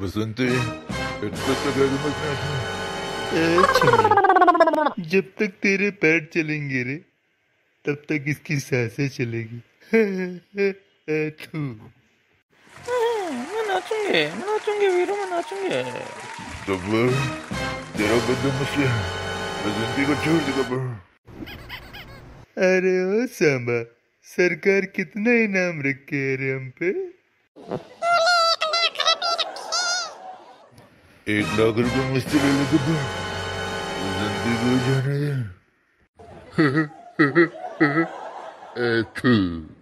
बसंती है। छिमी, जब तक तेरे पैर चलेंगे रे तब तक इसकी साँसें चलेगी। मैं नाचूँगे मैं नाचूँगे वीरू मैं नाचूँगे तब तेरा बंदा मुझसे बसंती को छोड़ देगा बा अरे ओ सांबा सरकार कितना इनाम रखे है रे हम पे? एक लाख रुपये मुझसे ले लेते बा जल्दी को